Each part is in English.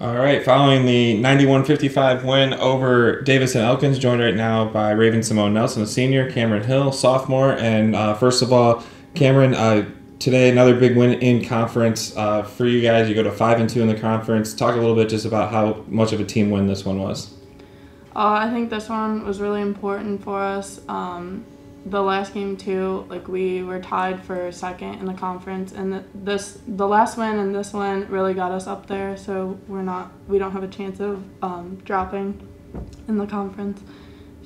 All right, following the 91-55 win over Davis and Elkins, joined right now by Raven-Symone Nelson, a senior, Camryn Hill, sophomore, and uh, first of all, Camryn, uh, today another big win in conference uh, for you guys. You go to five and two in the conference. Talk a little bit just about how much of a team win this one was. Uh, I think this one was really important for us. Um, the last game too, like we were tied for second in the conference, and the, this the last win and this one really got us up there. So we're not we don't have a chance of um, dropping in the conference.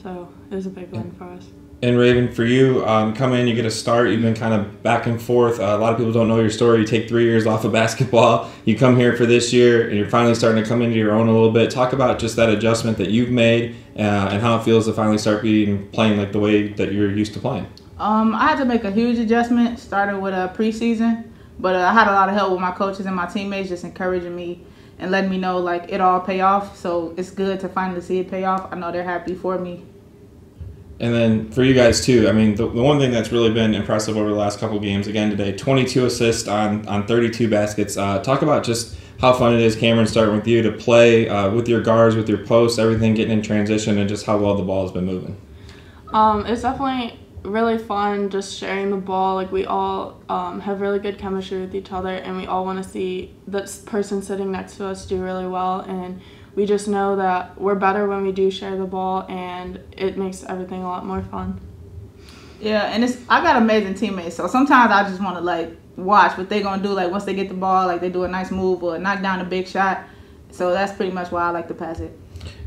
So it was a big win for us. And Raven, for you, um, come in, you get a start. You've been kind of back and forth. Uh, a lot of people don't know your story. You take three years off of basketball. You come here for this year, and you're finally starting to come into your own a little bit. Talk about just that adjustment that you've made uh, and how it feels to finally start being playing like the way that you're used to playing. Um, I had to make a huge adjustment, Started with a preseason, but uh, I had a lot of help with my coaches and my teammates, just encouraging me and letting me know like it all pay off. So it's good to finally see it pay off. I know they're happy for me and then for you guys too, I mean, the, the one thing that's really been impressive over the last couple games, again today, 22 assists on, on 32 baskets. Uh, talk about just how fun it is, Camryn, starting with you to play uh, with your guards, with your posts, everything getting in transition, and just how well the ball has been moving. Um, it's definitely really fun just sharing the ball. Like we all um, have really good chemistry with each other, and we all want to see this person sitting next to us do really well. And we just know that we're better when we do share the ball, and it makes everything a lot more fun. Yeah, and it's I got amazing teammates, so sometimes I just want to like watch what they're gonna do. Like once they get the ball, like they do a nice move or knock down a big shot. So that's pretty much why I like to pass it.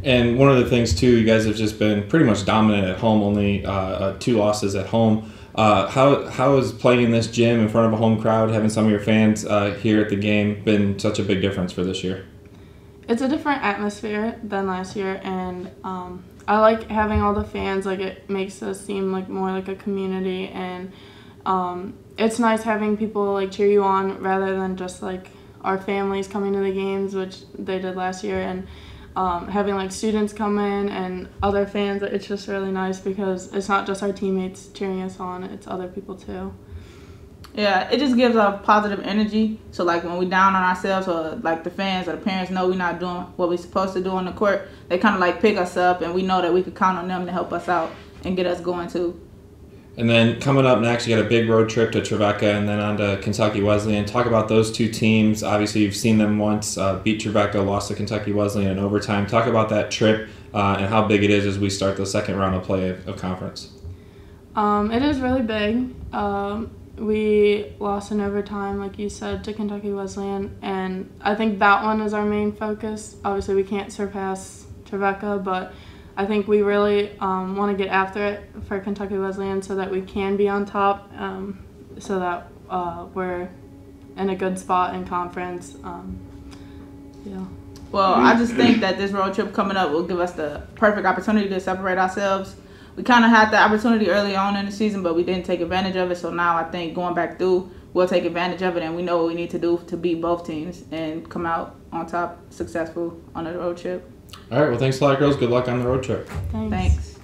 And one of the things too, you guys have just been pretty much dominant at home. Only uh, uh, two losses at home. Uh, how how is playing in this gym in front of a home crowd, having some of your fans uh, here at the game, been such a big difference for this year? It's a different atmosphere than last year, and um, I like having all the fans. Like it makes us seem like more like a community, and um, it's nice having people like cheer you on rather than just like our families coming to the games, which they did last year, and um, having like students come in and other fans. It's just really nice because it's not just our teammates cheering us on; it's other people too. Yeah, it just gives a positive energy. So like when we down on ourselves or like the fans or the parents know we're not doing what we're supposed to do on the court, they kind of like pick us up and we know that we could count on them to help us out and get us going too. And then coming up next, you got a big road trip to Trevecca and then on to Kentucky Wesleyan. Talk about those two teams. Obviously, you've seen them once uh, beat Trevecca, lost to Kentucky Wesleyan in overtime. Talk about that trip uh, and how big it is as we start the second round of play of, of conference. Um, it is really big. Um, we lost in overtime, like you said, to Kentucky Wesleyan, and I think that one is our main focus. Obviously, we can't surpass Trevecca, but I think we really um, want to get after it for Kentucky Wesleyan so that we can be on top, um, so that uh, we're in a good spot in conference. Um, yeah. Well, I just think that this road trip coming up will give us the perfect opportunity to separate ourselves we kind of had the opportunity early on in the season, but we didn't take advantage of it. So now I think going back through, we'll take advantage of it, and we know what we need to do to beat both teams and come out on top successful on the road trip. All right. Well, thanks a lot, girls. Good luck on the road trip. Thanks. thanks.